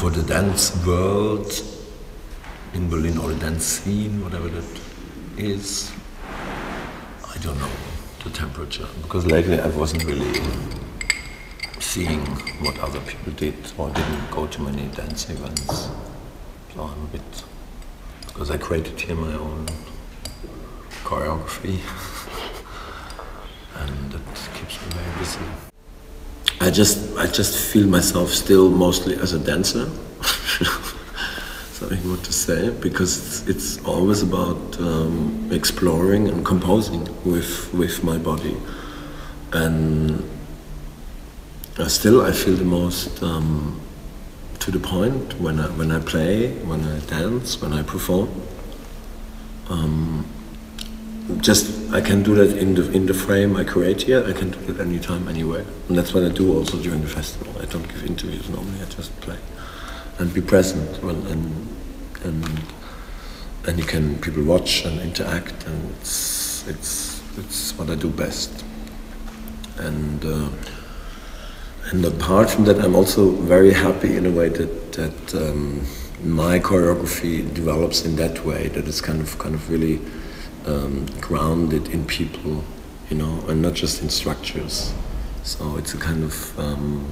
For the dance world in Berlin or the dance scene, whatever that is, I don't know the temperature because lately I wasn't really seeing what other people did or didn't go to many dance events. So I'm a bit because I created here my own choreography and that keeps me very busy. I just I just feel myself still mostly as a dancer. Something more to say because it's, it's always about um, exploring and composing with with my body, and uh, still I feel the most um, to the point when I when I play, when I dance, when I perform. Um, just I can do that in the in the frame I create here. I can do that anytime, anywhere, and that's what I do also during the festival. I don't give interviews normally. I just play and be present when, and and and you can people watch and interact, and it's it's it's what I do best. And uh, and apart from that, I'm also very happy in a way that that um, my choreography develops in that way. That it's kind of kind of really um, grounded in people, you know, and not just in structures. So it's a kind of um,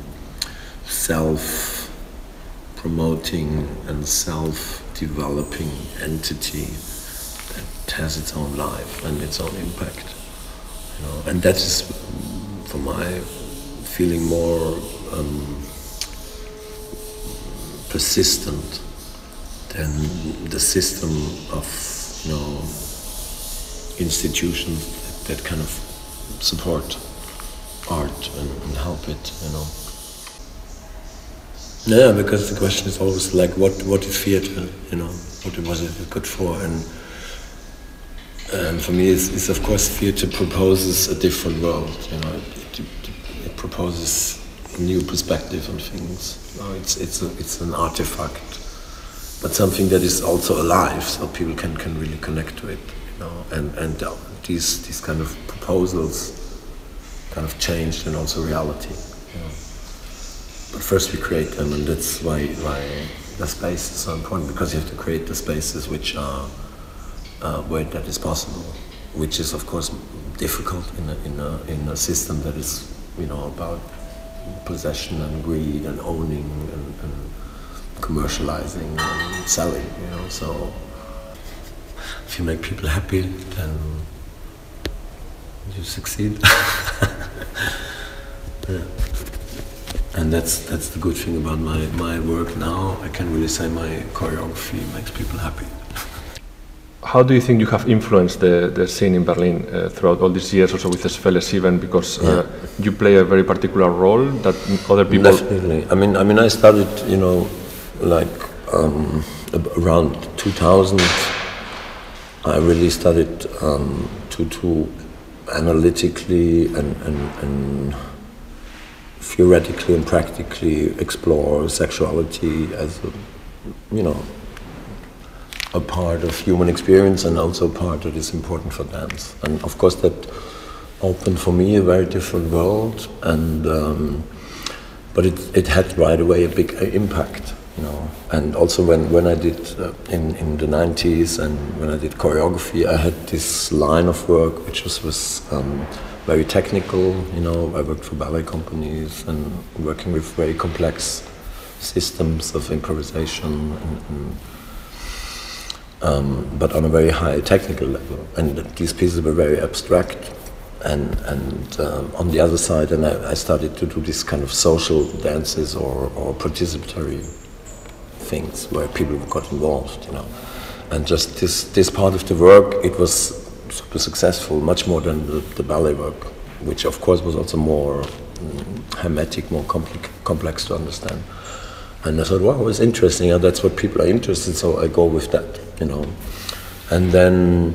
self promoting and self developing entity that has its own life and its own impact. You know, and that is, for my feeling, more um, persistent than the system of, you know, institutions that, that kind of support art and, and, help it, you know. Yeah, because the question is always like, what what is theater? You know, what was it good for? And for me, it's, it's of course theater proposes a different world. You know, it, it, it proposes a new perspective on things. You know, it's it's a, it's an artifact, but something that is also alive, so people can can really connect to it know, and and uh, these these kind of proposals kind of changed and also reality. But first we create them, and that's why why the space is so important because you have to create the spaces which are uh, where that is possible, which is of course difficult in a, in a in a system that is you know about possession and greed and owning and, and commercializing and selling. You know, so if you make people happy, then you succeed. yeah. And that's that's the good thing about my, my work now. I can really say my choreography makes people happy. How do you think you have influenced the, the scene in Berlin uh, throughout all these years, also with the Schwelle Sieben, because uh, yeah. you play a very particular role that other people. Definitely. I mean, I mean, I started, you know, like um, around 2000 I really started um, to, to analytically and, and, and theoretically and practically explore sexuality as a, you know, a part of human experience and also a part that is important for dance. And of course, that opened for me a very different world, and um, but it, it had right away a big impact you know. And also when, when I did uh, in, in the 90s and when I did choreography, I had this line of work which was, was um, very technical, you know. I worked for ballet companies and working with very complex systems of improvisation and, and um, but on a very high technical level. And these pieces were very abstract. And, and um, on the other side, and I, I, started to do these kind of social dances or, or participatory things where people got involved, you know. And just this, this part of the work, it was super successful, much more than the, the ballet work, which of course was also more um, hermetic, more complex, complex to understand. And I thought, wow, it's interesting, and that's what people are interested, so I go with that, you know. And then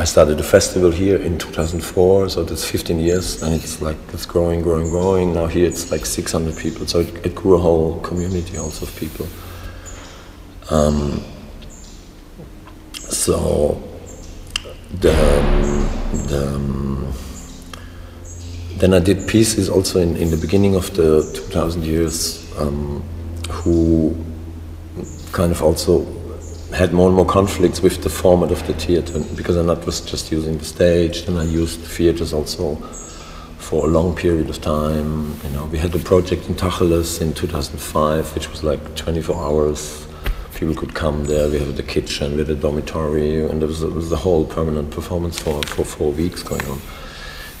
I started a festival here in 2004, so that's 15 years, and it's like it's growing, growing, growing. Now here it's like 600 people, so it, it grew a whole community also of people. Um, so the, the then I did pieces also in, in the beginning of the 2000 years um, who kind of also had more and more conflicts with the format of the theater because I not was just using the stage, and I used theaters also for a long period of time. You know, we had a project in Tacheles in 2005, which was like 24 hours. People could come there. We had the kitchen, we had a dormitory, and there was, was the whole permanent performance for, for four weeks going on.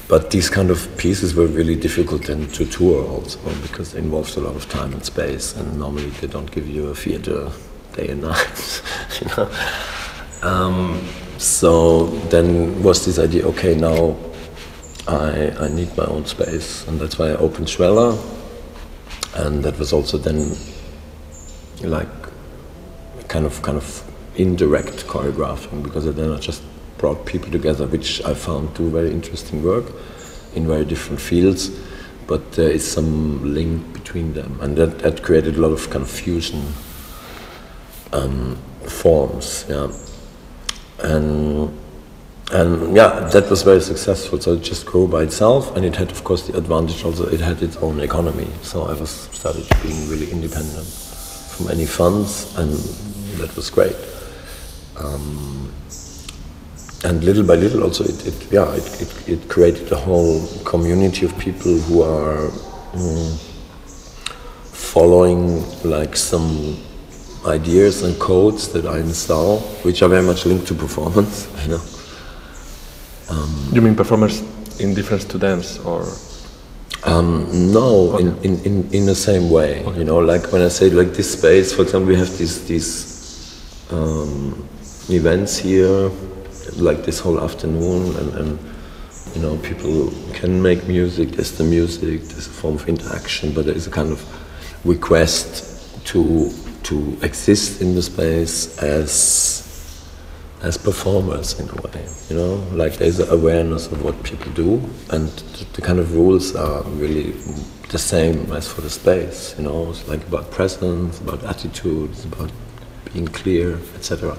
But these kind of pieces were really difficult then to tour also because it involves a lot of time and space, and normally they don't give you a theater day and night, you know. Um, so then was this idea, okay, now I, I need my own space, and that's why I opened Schwelle, and that was also then like kind of kind of indirect choreographing because then I just brought people together, which I found do very interesting work in very different fields, but there is some link between them, and that, that created a lot of kind of fusion um, forms, yeah. And and yeah, that was very successful. So it just grew by itself, and it had, of course, the advantage also it had its own economy. So I was started being really independent from any funds, and that was great. Um, and little by little, also, it, it yeah, it, it, it, created a whole community of people who are mm, following like some ideas and codes that I install, which are very much linked to performance. You know. Um, you mean performance in difference to dance, or? Um, no, okay. in, in, in, in the same way. Okay. You know, like when I say like this space, for example, we have these these um, events here, like this whole afternoon, and, and you know, people can make music. There's the music. There's a form of interaction, but there is a kind of request to to exist in the space as as performers in a way, you know, like there's an awareness of what people do, and the kind of rules are really the same as for the space, you know, it's like about presence, about attitudes, about being clear, etc.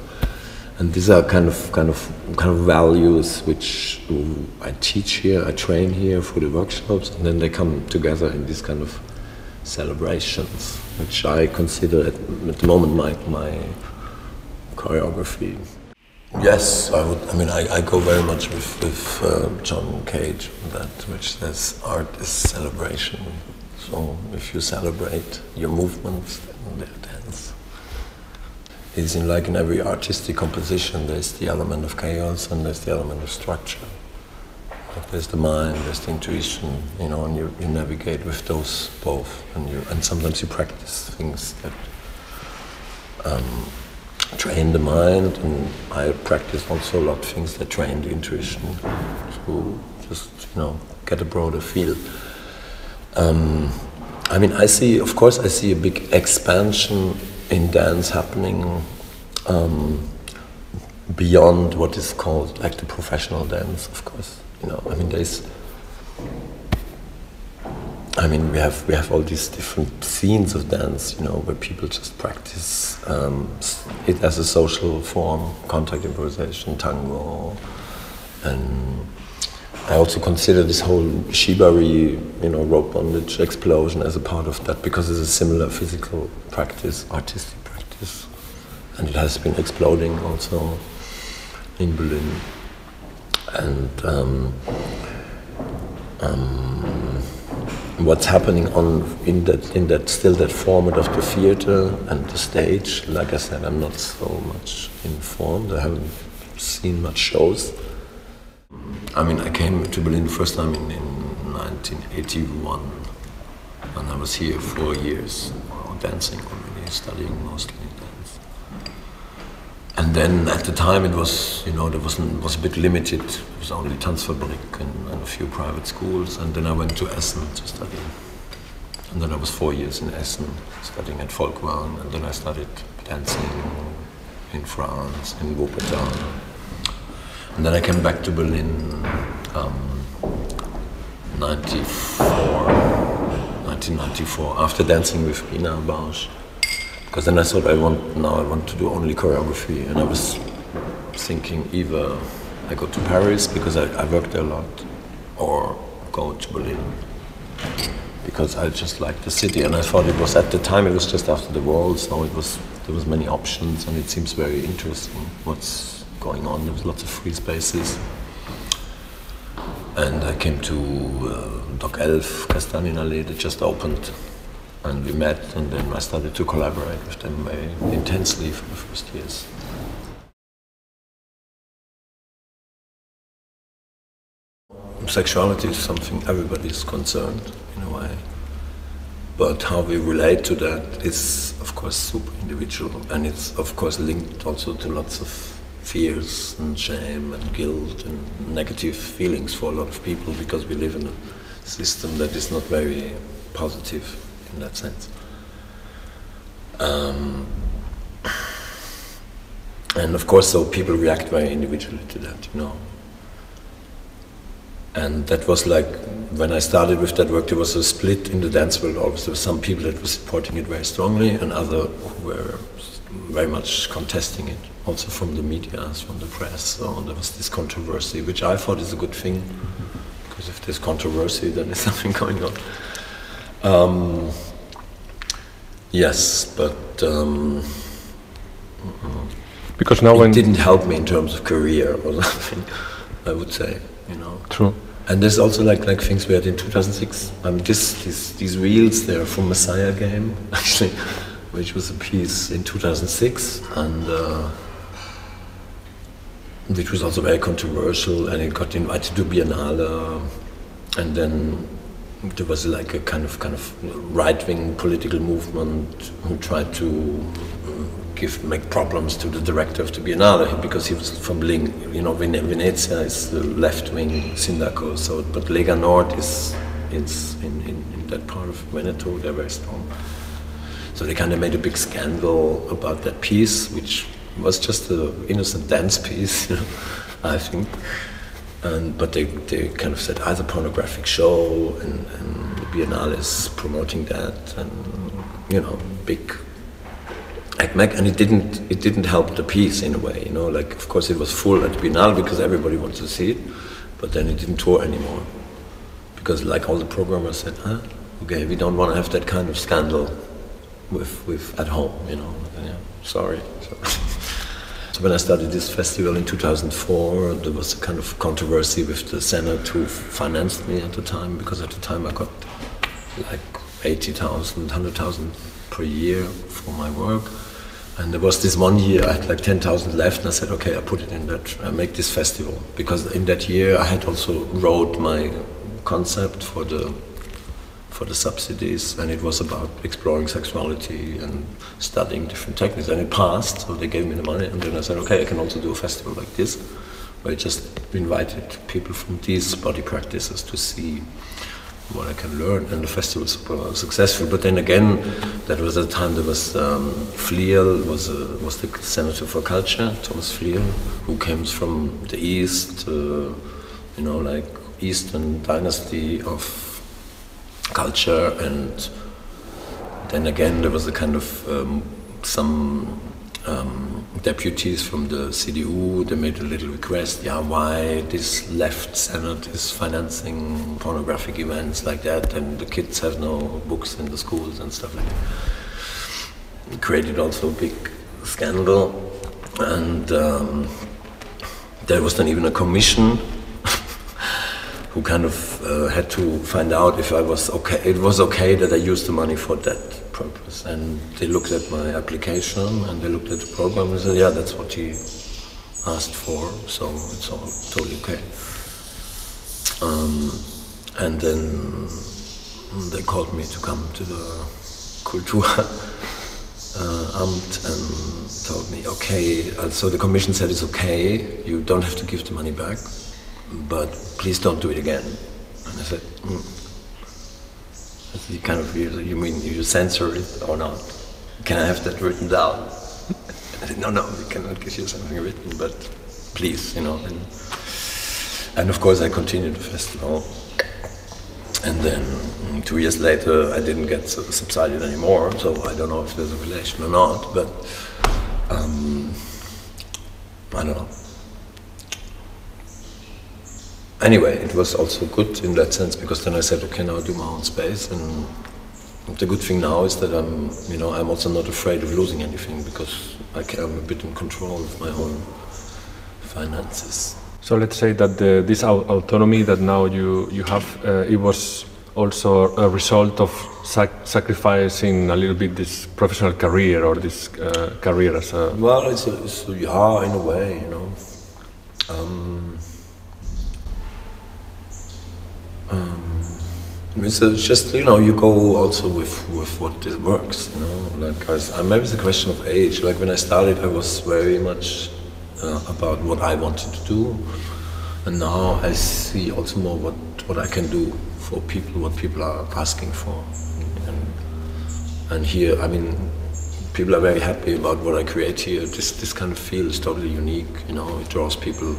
And these are kind of kind of kind of values which I teach here, I train here for the workshops, and then they come together in this kind of celebrations, which I consider at, at the moment my my choreography. Yes, I would. I mean, I, I go very much with with uh, John Cage that which says art is celebration. So if you celebrate your movements, they dance. It's in like in every artistic composition, there's the element of chaos and there's the element of structure. There's the mind, there's the intuition, you know, and you, you navigate with those both, and you and sometimes you practice things that. Um, train the mind, and I practice also a lot of things that train the intuition to just you know get a broader feel. Um, I mean, I see, of course, I see a big expansion in dance happening um, beyond what is called like the professional dance. Of course, you know, I mean, there's I mean, we have we have all these different scenes of dance, you know, where people just practice um, it as a social form, contact improvisation, tango, and I also consider this whole shibari, you know, rope bondage explosion as a part of that because it's a similar physical practice, artistic practice, and it has been exploding also in Berlin, and. Um, um, what's happening on in that in that still that format of the theater and the stage. Like I said, I'm not so much informed. I haven't seen much shows. I mean, I came to Berlin the first time in, in 1981, and I was here four years, dancing studying mostly. And then at the time it was, you know, there was was a bit limited. It was only Tanzfabrik and, and a few private schools. And then I went to Essen to study. And then I was four years in Essen studying at Folkwang. And then I started dancing in France, in Wuppertal. And then I came back to Berlin um, 94, 1994, after dancing with Pina Bausch because then I thought I want now I want to do only choreography, and I was thinking either I go to Paris because I, I worked there a lot, or go to Berlin. because I just liked the city, and I thought it was at the time it was just after the war, so it was there was many options, and it seems very interesting what's going on. There was lots of free spaces, and I came to uh, Dock Elf Kastanienallee that just opened, and we met, and then I started to collaborate with them very intensely for the first years. Sexuality is something everybody is concerned in a way. But how we relate to that is, of course, super individual, and it's, of course, linked also to lots of fears and shame and guilt and negative feelings for a lot of people because we live in a system that is not very positive in that sense. Um, and of course, so people react very individually to that, you know. And that was like, when I started with that work, there was a split in the dance world. Always there were some people that were supporting it very strongly, and other who were very much contesting it, also from the media, from the press. So there was this controversy, which I thought is a good thing, because if there's controversy, then there's something going on. Um, yes, but um, because now it when didn't help me in terms of career or something. I would say, you know. true. And there's also like like things we had in 2006. Um, this, this these reels they're from Messiah Game actually, which was a piece in 2006 and uh, which was also very controversial and it got invited to Biennale and then there was like a kind of kind of right wing political movement who tried to mm, give make problems to the director of the Biennale because he was from Ling, you know, Vene- Venezia is the left-wing Sindaco, so but Lega Nord is is in, in, in that part of Veneto they're very strong. So they kind of made a big scandal about that piece, which was just an innocent dance piece, you know, I think. And, but they, they kind of said ah, either pornographic show and, and Biennale is promoting that and you know big ACMAC, and it didn't it didn't help the piece in a way. You know, like of course it was full at Biennale because everybody wanted to see it, but then it didn't tour anymore because like all the programmers said, huh, okay, we don't want to have that kind of scandal with with at home. You know, yeah, sorry. So, when I started this festival in 2004, there was a kind of controversy with the Senate who financed me at the time because at the time I got like 80,000, 100,000 per year for my work. And there was this one year I had like 10,000 left, and I said, okay, I put it in that, I make this festival. Because in that year I had also wrote my concept for the for the subsidies, and it was about exploring sexuality and studying different techniques. And it passed, so they gave me the money, and then I said, okay, I can also do a festival like this, where I just invited people from these body practices to see what I can learn, and the festival was successful. But then again, that was the time there was um, Flierl was uh, was the senator for culture, Thomas Flierl, who comes from the east, uh, you know, like Eastern dynasty of culture, and then again there was a kind of um, some um, deputies from the CDU, they made a little request, yeah, why this left senate is financing pornographic events like that, and the kids have no books in the schools and stuff like that. It created also a big scandal, and um, there was then even a commission who kind of uh, had to find out if I was okay. It was okay that I used the money for that purpose. And they looked at my application and they looked at the program and said, yeah, that's what he asked for, so it's all totally okay. Um, and then they called me to come to the Kultur uh, Amt and told me, okay, so the commission said it's okay, you don't have to give the money back, but please don't do it again. And I said, mm. You kind of, you, you mean you censor it or not? Can I have that written down? I said, no, no, we cannot give you something written, but please, you know. And, and of course, I continued the festival. And then mm, two years later, I didn't get subsided anymore, so I don't know if there's a relation or not, but um, I don't know. Anyway, it was also good in that sense because then I said, okay, now I do my own space, and the good thing now is that I'm, you know, I'm also not afraid of losing anything because I can, I'm a bit in control of my own finances. So let's say that the, this autonomy that now you you have, uh, it was also a result of sac- sacrificing a little bit this professional career or this uh, career as a. Well, it's, a, it's a, yeah, in a way, you know. Um, um, it's just you know you go also with with what works, you know. Like I, uh, maybe it's a question of age. Like when I started, I was very much uh, about what I wanted to do, and now I see also more what what I can do for people, what people are asking for, and and here, I mean, people are very happy about what I create here. This this kind of feel is totally unique. You know, it draws people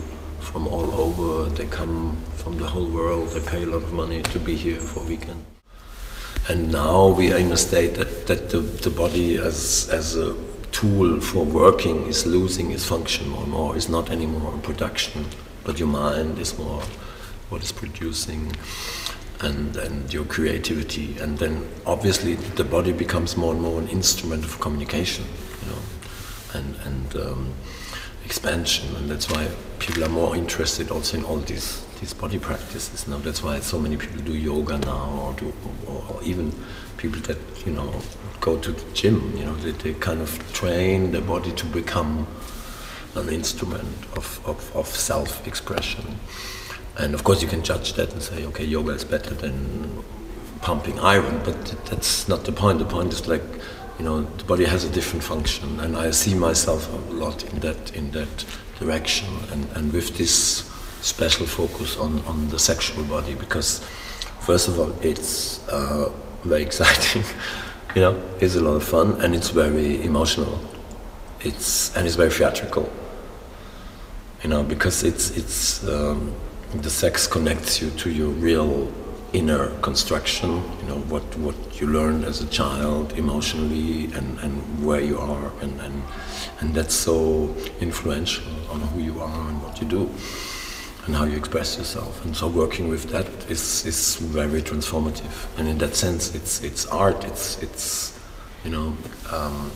from all over. They come from the whole world. They pay a lot of money to be here for a weekend. And now we are in a state that, that the, the body as, as a tool for working is losing its function more and more. It's not anymore in production, but your mind is more what is producing and, and your creativity. And then obviously the body becomes more and more an instrument of communication, you know, and, and um, expansion. And that's why people are more interested also in all these, these body practices now. That's why so many people do yoga now or, do, or, or even people that, you know, go to the gym, you know, they, they kind of train their body to become an instrument of, of, of self-expression. And of course, you can judge that and say, okay, yoga is better than pumping iron, but that's not the point. The point is like, you know, the body has a different function, and I see myself a lot in that in that direction, and, and with this special focus on, on the sexual body, because first of all, it's uh, very exciting, you know, it's a lot of fun, and it's very emotional. It's and it's very theatrical you know, because it's it's um, the sex connects you to your real inner construction, you know, what what you learned as a child emotionally and, and where you are and, and and that's so influential on who you are and what you do and how you express yourself. And so working with that is is very transformative. And in that sense it's it's art, it's it's you know um,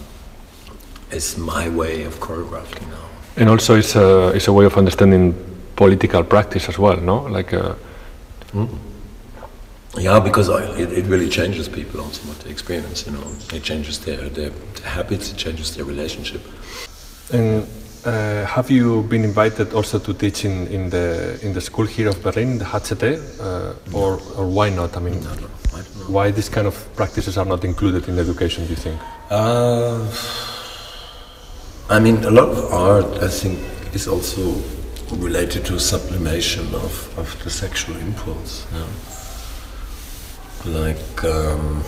it's my way of choreographing now. And also, it's a, it's a way of understanding political practice as well, no? Like, uh, Yeah, because I, it, it really changes people also what they experience. You know, it changes their, their, habits, it changes their relationship. and uh, have you been invited also to teach in, in the in the school here of Berlin, the HZT, uh, or or why not? I mean, I don't. I why these kind of practices are not included in education? Do you think? Uh, I mean, a lot of art, I think, is also related to sublimation of, of the sexual impulse. Know? Like, um,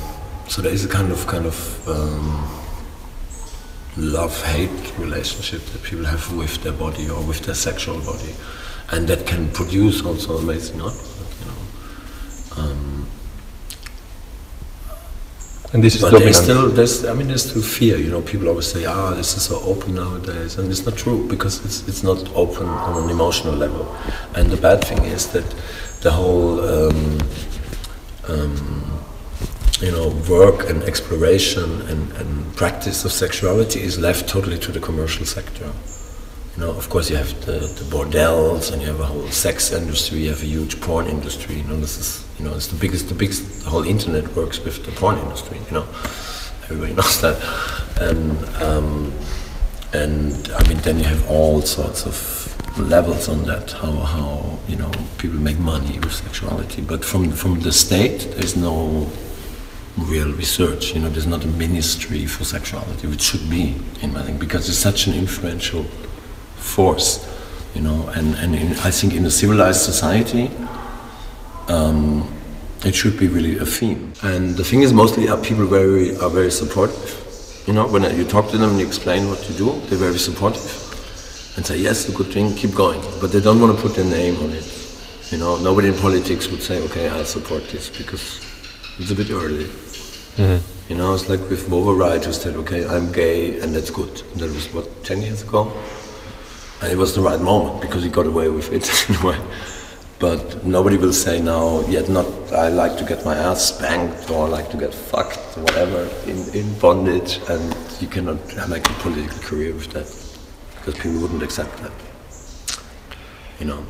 so there is a kind of kind of um, love-hate relationship that people have with their body or with their sexual body, and that can produce also amazing art. You know? um, And this is but there's still, there's, I mean, there's still fear. You know, people always say, "Ah, this is so open nowadays," and it's not true because it's it's not open on an emotional level. And the bad thing is that the whole, um, um, you know, work and exploration and, and practice of sexuality is left totally to the commercial sector. You know, of course, you have the, the bordels, and you have a whole sex industry. You have a huge porn industry. You know, this is you know, it's the biggest. The biggest. The whole internet works with the porn industry. You know, everybody knows that. And um, and I mean, then you have all sorts of levels on that. How how you know people make money with sexuality. But from from the state, there's no real research. You know, there's not a ministry for sexuality, which should be in my thing, because it's such an influential force. You know, and and in, I think in a civilized society, um, it should be really a theme. And the thing is, mostly are people very are very supportive. You know, when you talk to them and you explain what you do, they're very supportive and say, yes, a good thing, keep going. But they don't want to put their name on it. You know, nobody in politics would say, okay, I support this because it's a bit early. Mm-hmm. You know, it's like with Wowereit who said, okay, I'm gay and that's good. And that was, what, 10 years ago? And it was the right moment because he got away with it anyway. but nobody will say now yet not I like to get my ass spanked or I like to get fucked or whatever in, in bondage and you cannot make a political career with that because people wouldn't accept that you know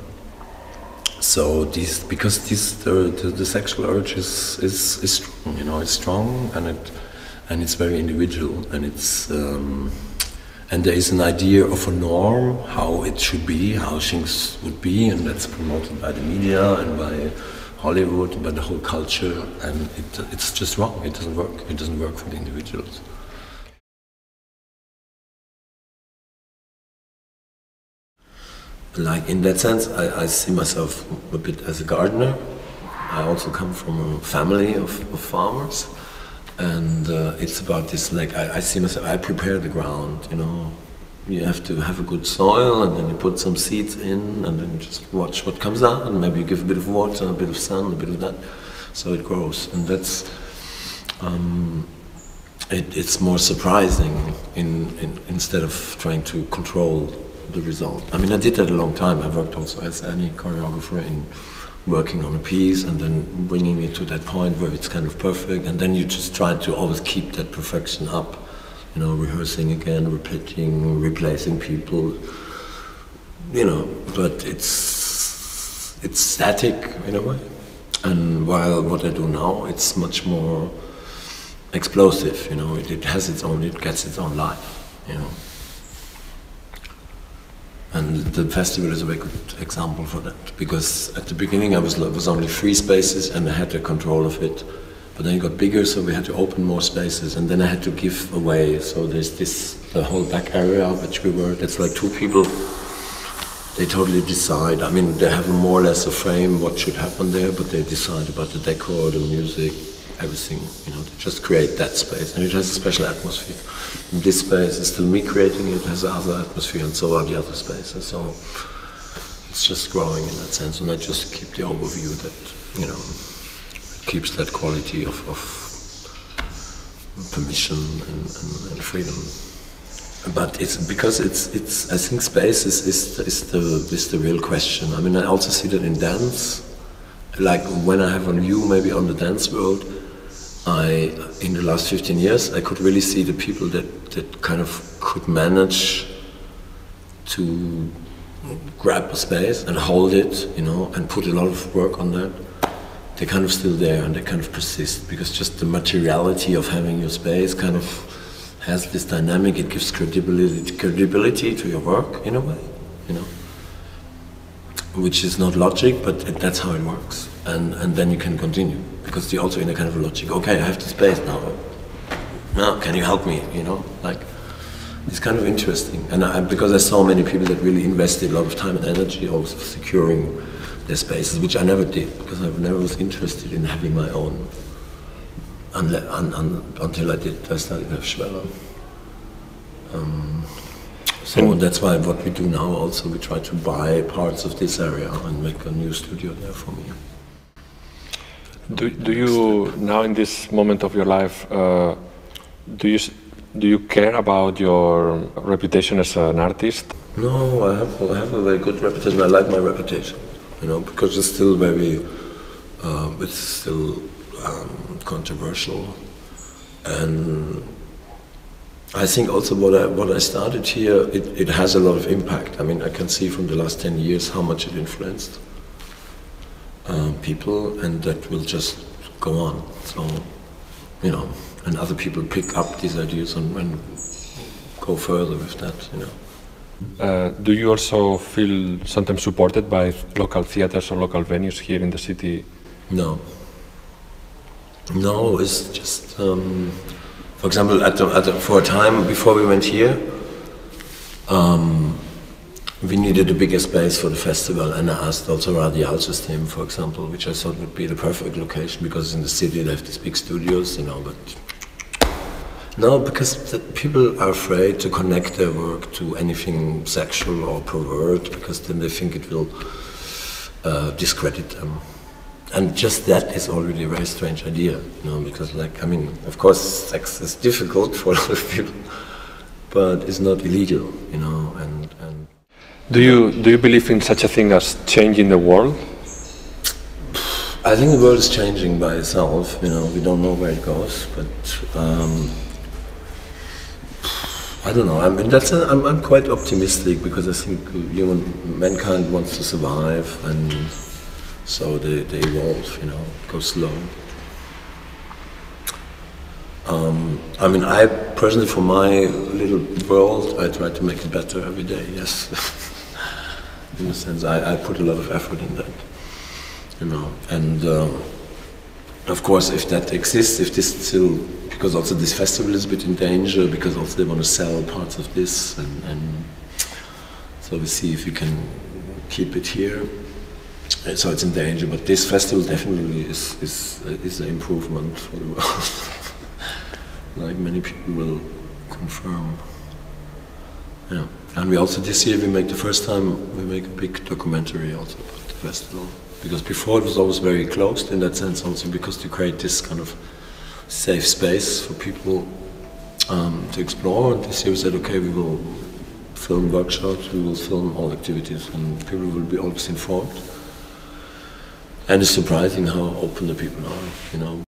so these because this the, the, the sexual urge is, is, is strong you know it's strong and it and it's very individual and it's um, and there is an idea of a norm, how it should be, how things would be, and that's promoted by the media and by Hollywood, by the whole culture, and it, it's just wrong. It doesn't work. It doesn't work for the individuals. Like in that sense, I, I see myself a bit as a gardener. I also come from a family of, of farmers. And uh, it's about this like I, I, see myself I prepare the ground you know. You have to have a good soil and then you put some seeds in and then you just watch what comes out and maybe you give a bit of water a bit of sun a bit of that so it grows. And that's um, it, it's more surprising in, in, instead of trying to control the result. I mean I did that a long time. I worked also as any choreographer in working on a piece and then bringing it to that point where it's kind of perfect. And then you just try to always keep that perfection up you know rehearsing again repeating replacing people you know. But it's it's static in a way. And while what I do now it's much more explosive you know. It, it has its own it gets its own life you know and the festival is a very good example for that because at the beginning I was was only three spaces and I had the control of it. But then it got bigger, so we had to open more spaces, and then I had to give away. So there's this the whole back area which we were. That's like two people. They totally decide. I mean, they have more or less a frame what should happen there, but they decide about the decor, the music, everything. You know, to just create that space, and it has a special atmosphere. And this space is still me creating it, has other atmosphere, and so are the other spaces. So it's just growing in that sense, and I just keep the overview that you know keeps that quality of, of permission and, and, and, freedom. But it's because it's it's I think space is, is is the is the real question. I mean, I also see that in dance. Like when I have a view maybe on the dance world, I, in the last 15 years, I could really see the people that, that kind of could manage to grab a space and hold it, you know, and put a lot of work on that. They're kind of still there and they kind of persist because just the materiality of having your space kind of has this dynamic. It gives credibility, credibility to your work in a way, you know, which is not logic, but that's how it works. And, and then you can continue because you're also in a kind of a logic. Okay, I have the space now. Now, can you help me? You know, like it's kind of interesting. And I, because I saw many people that really invested a lot of time and energy also securing their spaces, which I never did because I never was interested in having my own. Unle un un until I did, I started with Schwelle. Um, so that's why what we do now also, we try to buy parts of this area and make a new studio there for me. Do, do you now in this moment of your life uh, do you do you care about your reputation as an artist? No, I have I have a very good reputation. I like my reputation, you know, because it's still very uh, it's still um, controversial, and I think also what I what I started here it, it has a lot of impact. I mean, I can see from the last ten years how much it influenced uh, people, and that will just go on. So, you know, and other people pick up these ideas and, and go further with that. You know. Uh, do you also feel sometimes supported by local theaters or local venues here in the city? No. No, it's just, um, for example, at the, at the, for a time before we went here, um, we needed a bigger space for the festival and I asked also Radialsystem, for example, which I thought would be the perfect location because in the city they have these big studios, you know, but no, because people are afraid to connect their work to anything sexual or pervert because then they think it will uh, discredit them. And just that is already a very strange idea, you know, because like, I mean, of course sex is difficult for a lot of people, but it's not illegal, you know, do you do you believe in such a thing as changing the world? I think the world is changing by itself. You know, we don't know where it goes, but um, I don't know. I mean, that's a, I'm, I'm quite optimistic because I think human mankind wants to survive, and so they, they evolve. You know, go slow. Um, I mean, I personally, for my little world, I try to make it better every day. Yes, in a sense, I, I put a lot of effort in that. You know, and um, of course, if that exists, if this still, because also this festival is a bit in danger, because also they want to sell parts of this, and, and so we see if we can keep it here. And so it's in danger, but this festival definitely is is is an improvement for the world. like many people will confirm. Yeah, and we also this year we make the first time we make a big documentary also about the festival because before it was always very closed in that sense also because to create this kind of safe space for people um, to explore. And this year we said, okay, we will film workshops, we will film all activities, and people will be always informed. And it's surprising how open the people are, you know.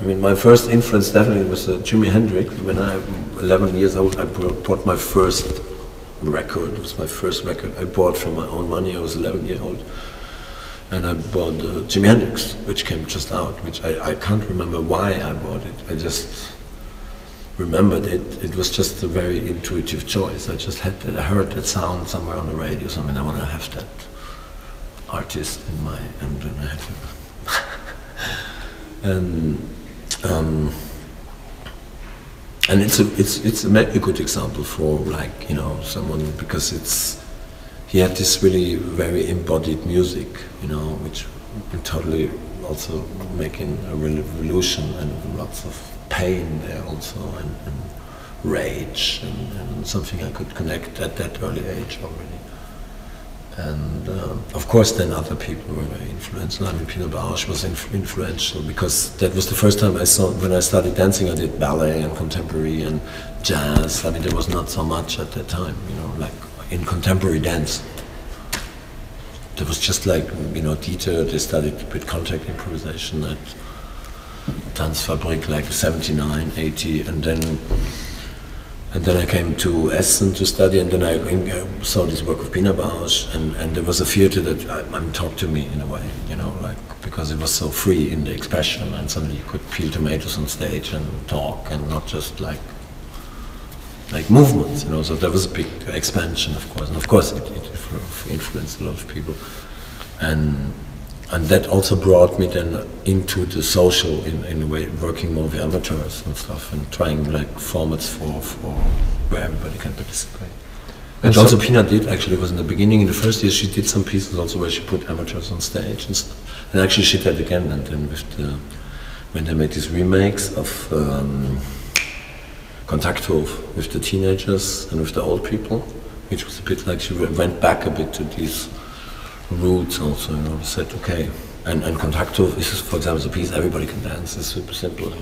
I mean, my first influence definitely was uh, Jimi Hendrix. When I was 11 years old, I bought my first record. It was my first record I bought from my own money. I was 11 years old. And I bought uh, Jimi Hendrix, which came just out, which I, I can't remember why I bought it. I just remembered it. It was just a very intuitive choice. I just had that, I heard that sound somewhere on the radio, something, I want to have that artist in my, and then I had to. and, um, and it's a it's it's a, good example for like you know someone because it's he had this really very embodied music you know which totally also making a revolution and lots of pain there also and, and rage and, and, something I could connect at that early age already. And uh, of course, then other people were very influential. I mean, Pina Bausch was inf influential because that was the first time I saw, when I started dancing, I did ballet and contemporary and jazz. I mean, there was not so much at that time, you know, like in contemporary dance. There was just like, you know, Dieter, they studied with contact improvisation at Tanzfabrik like 79, 80, and then and then I came to Essen to study, and then I saw this work of Pina Bausch, and, and there was a theater that mean, talked to me in a way, you know, like because it was so free in the expression, and suddenly you could peel tomatoes on stage and talk, and not just like like movements, you know. So there was a big expansion, of course, and of course it, it influenced a lot of people, and and that also brought me then into the social in, in a way, working more with amateurs and stuff, and trying like formats for, for where everybody can participate. And, and also Pina did actually was in the beginning in the first year she did some pieces also where she put amateurs on stage and stuff. And actually she did that again and then with the when they made these remakes of um, Kontakthof with the teenagers and with the old people, which was a bit like she went back a bit to these roots also, you know, said, okay, and, and Kontakthof is, for example, a piece everybody can dance, it's super simple.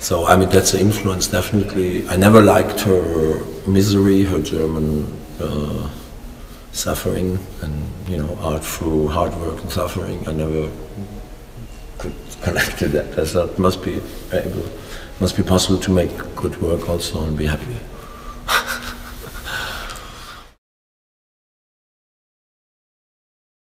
So, I mean, that's an influence, definitely. I never liked her misery, her German uh, suffering, and, you know, art through hard work and suffering. I never could connect to that. I thought must be able, must be possible to make good work also and be happy.